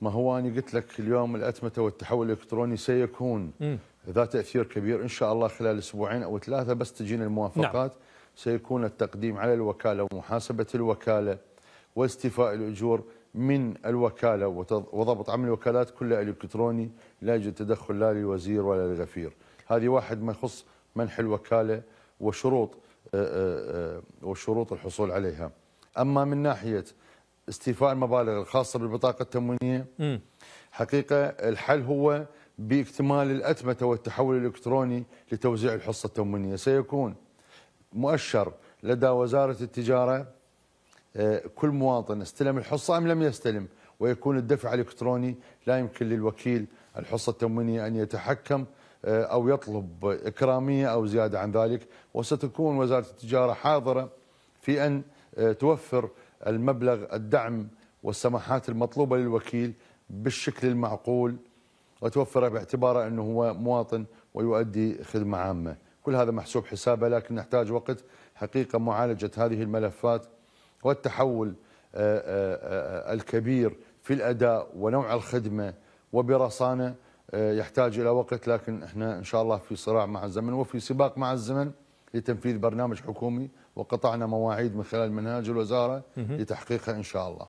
ما هو أنا قلت لك اليوم الأتمتة والتحول الإلكتروني سيكون ذا تأثير كبير إن شاء الله خلال أسبوعين أو ثلاثة بس تجينا الموافقات. نعم. سيكون التقديم على الوكالة ومحاسبة الوكالة واستيفاء الأجور من الوكالة وضبط عمل الوكالات كلها إلكتروني لا يوجد تدخل لا للوزير ولا للغفير. هذه واحد ما يخص منح الوكالة وشروط آه، آه، آه، وشروط الحصول عليها. أما من ناحية استيفاء المبالغ الخاصة بالبطاقة التموينية. حقيقة الحل هو باكتمال الأتمتة والتحول الإلكتروني لتوزيع الحصة التموينية. سيكون مؤشر لدى وزارة التجارة كل مواطن استلم الحصة أم لم يستلم ويكون الدفع الإلكتروني لا يمكن للوكيل الحصة التموينية أن يتحكم أو يطلب إكرامية أو زيادة عن ذلك. وستكون وزارة التجارة حاضرة في أن توفر المبلغ الدعم والسماحات المطلوبة للوكيل بالشكل المعقول وتوفره باعتباره أنه هو مواطن ويؤدي خدمة عامة. كل هذا محسوب حسابه لكن نحتاج وقت حقيقة معالجة هذه الملفات والتحول آه، آه، آه، الكبير في الأداء ونوع الخدمة. وبرصانة يحتاج إلى وقت لكن إحنا إن شاء الله في صراع مع الزمن وفي سباق مع الزمن. لتنفيذ برنامج حكومي وقطعنا مواعيد من خلال منهاج الوزارة لتحقيقها إن شاء الله.